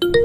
you.